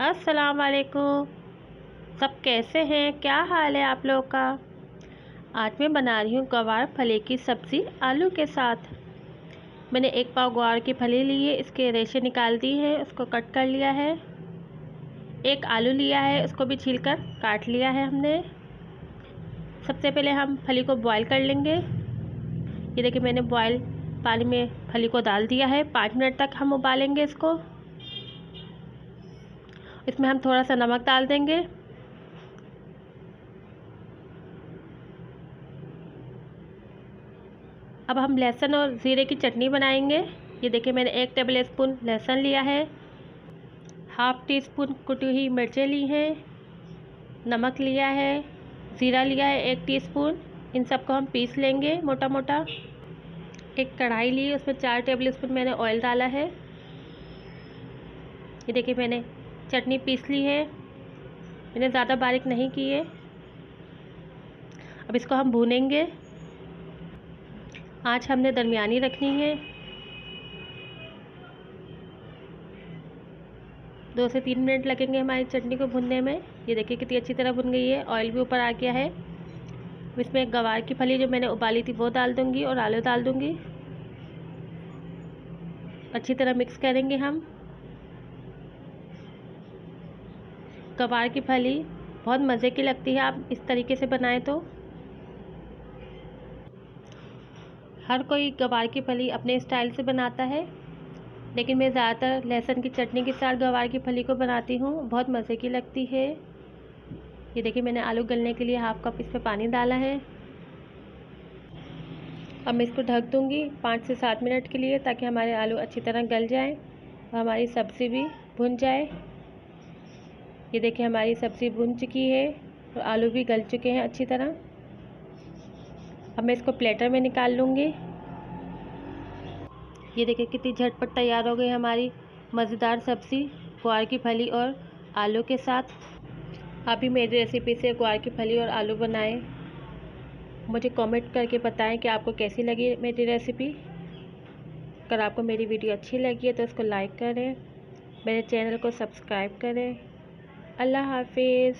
अस्सलाम वालेकुम सब कैसे हैं? क्या हाल है आप लोग का? आज मैं बना रही हूँ गवार फली की सब्ज़ी आलू के साथ। मैंने एक पाव गवार की फली ली है, इसके रेशे निकाल दी है, उसको कट कर लिया है। एक आलू लिया है, उसको भी छील कर काट लिया है हमने। सबसे पहले हम फली को बॉईल कर लेंगे। ये देखिए, मैंने बॉईल पानी में फली को डाल दिया है। पाँच मिनट तक हम उबालेंगे इसको। इसमें हम थोड़ा सा नमक डाल देंगे। अब हम लहसुन और ज़ीरे की चटनी बनाएँगे। ये देखिए, मैंने एक टेबल स्पून लहसुन लिया है। हाफ़ टी स्पून कुटी हुई मिर्चें ली हैं, नमक लिया है, ज़ीरा लिया है एक टीस्पून। इन सबको हम पीस लेंगे मोटा मोटा एक कढ़ाई ली, उसमें चार टेबल स्पून मैंने ऑयल डाला है। ये देखिए, मैंने चटनी पीस ली है। मैंने ज़्यादा बारीक नहीं की है। अब इसको हम भूनेंगे। आँच हमने दरमियानी रखनी है। दो से तीन मिनट लगेंगे हमारी चटनी को भुनने में। ये देखिए कितनी अच्छी तरह भुन गई है। ऑयल भी ऊपर आ गया है। इसमें गवार की फली जो मैंने उबाली थी वो डाल दूँगी और आलू डाल दूँगी। अच्छी तरह मिक्स करेंगे हम। गवार की फली। बहुत मज़े की लगती है, आप इस तरीके से बनाएँ तो। हर कोई गवार की फली अपने स्टाइल से बनाता है, लेकिन मैं ज़्यादातर लहसुन की चटनी के साथ गवार की फली को बनाती हूँ। बहुत मज़े की लगती है। ये देखिए, मैंने आलू गलने के लिए हाफ़ कप इसमें पानी डाला है। अब मैं इसको ढक दूँगी पाँच से सात मिनट के लिए, ताकि हमारे आलू अच्छी तरह गल जाएँ और हमारी सब्ज़ी भी भुन जाए। ये देखिए हमारी सब्ज़ी भुन चुकी है और आलू भी गल चुके हैं अच्छी तरह। अब मैं इसको प्लेटर में निकाल लूँगी। ये देखिए कितनी झटपट तैयार हो गई हमारी मज़ेदार सब्ज़ी, ग्वार की फली और आलू के साथ। आप भी मेरी रेसिपी से ग्वार की फली और आलू बनाएँ। मुझे कमेंट करके बताएँ कि आपको कैसी लगी मेरी रेसिपी अगर आपको मेरी वीडियो अच्छी लगी है तो उसको लाइक करें। मेरे चैनल को सब्सक्राइब करें। আল্লাহ হাফেজ।